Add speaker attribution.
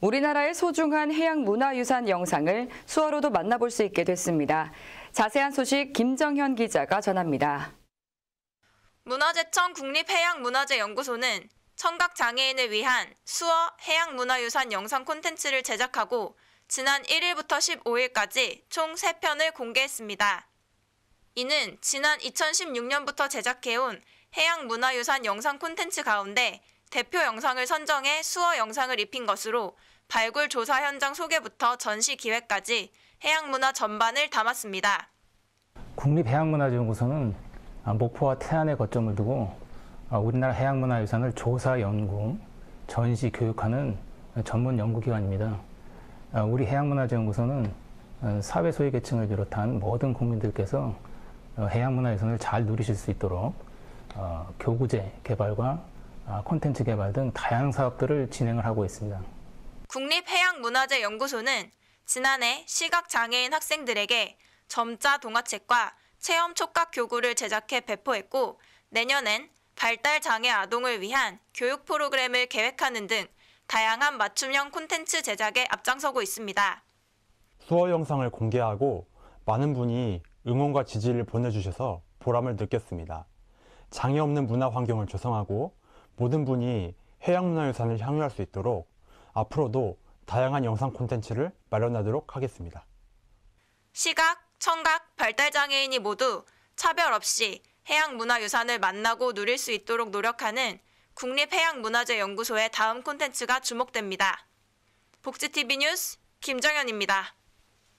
Speaker 1: 우리나라의 소중한 해양 문화유산 영상을 수어로도 만나볼 수 있게 됐습니다. 자세한 소식 김정현 기자가 전합니다.
Speaker 2: 문화재청 국립해양문화재연구소는 청각 장애인을 위한 수어 해양문화유산 영상 콘텐츠를 제작하고 지난 1일부터 15일까지 총 3편을 공개했습니다. 이는 지난 2016년부터 제작해온 해양문화유산 영상 콘텐츠 가운데 대표 영상을 선정해 수어 영상을 입힌 것으로 발굴 조사 현장 소개부터 전시 기획까지 해양문화 전반을 담았습니다.
Speaker 3: 국립해양문화연구소는 목포와 태안에 거점을 두고 우리나라 해양문화유산을 조사, 연구, 전시, 교육하는 전문 연구기관입니다. 우리 해양문화연구소는 사회 소외 계층을 비롯한 모든 국민들께서 해양문화유산을 잘 누리실 수 있도록 교구제 개발과 콘텐츠 개발 등 다양한 사업들을 진행을 하고 있습니다.
Speaker 2: 국립해양문화재연구소는 지난해 시각장애인 학생들에게 점자 동화책과 체험 촉각 교구를 제작해 배포했고 내년엔 발달장애 아동을 위한 교육 프로그램을 계획하는 등 다양한 맞춤형 콘텐츠 제작에 앞장서고 있습니다.
Speaker 4: 수어 영상을 공개하고 많은 분이 응원과 지지를 보내주셔서 보람을 느꼈습니다. 장애 없는 문화 환경을 조성하고 모든 분이 해양문화유산을 향유할 수 있도록 앞으로도 다양한 영상 콘텐츠를 마련하도록 하겠습니다.
Speaker 2: 시각, 청각, 발달장애인이 모두 차별 없이 해양문화유산을 만나고 누릴 수 있도록 노력하는 국립해양문화재연구소의 다음 콘텐츠가 주목됩니다. 복지TV 뉴스 김정현입니다.